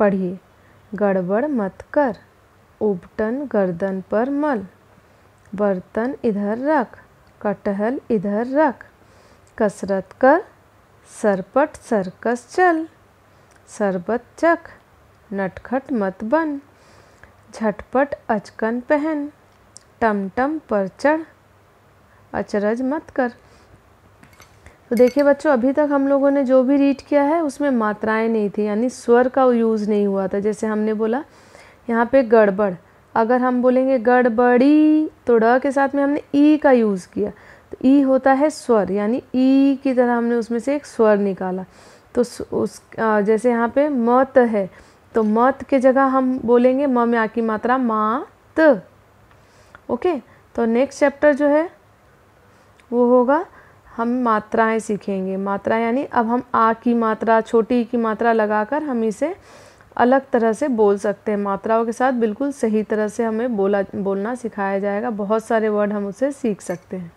पढ़िए गड़बड़ मत कर, उबटन गर्दन पर मल। बर्तन इधर रख, कटहल इधर रख। कसरत कर, सरपट सरकस चल। शरबत चख, नटखट मत बन। झटपट अचकन पहन। टमटम पर चढ़। अचरज मत कर। तो देखिए बच्चों, अभी तक हम लोगों ने जो भी रीड किया है, उसमें मात्राएँ नहीं थी, यानी स्वर का यूज़ नहीं हुआ था। जैसे हमने बोला, यहाँ पे गड़बड़। अगर हम बोलेंगे गड़बड़ी तो ड के साथ में हमने ई का यूज़ किया। तो ई होता है स्वर, यानी ई की तरह हमने उसमें से एक स्वर निकाला। तो उस जैसे यहाँ पे मत है तो मत के जगह हम बोलेंगे म में आ की मात्रा मात। ओके? तो नेक्स्ट चैप्टर जो है, वो होगा हम मात्राएँ सीखेंगे। मात्रा यानी अब हम आ की मात्रा, छोटी की मात्रा लगाकर हम इसे अलग तरह से बोल सकते हैं। मात्राओं के साथ बिल्कुल सही तरह से हमें बोला, बोलना सिखाया जाएगा। बहुत सारे वर्ड हम उसे सीख सकते हैं।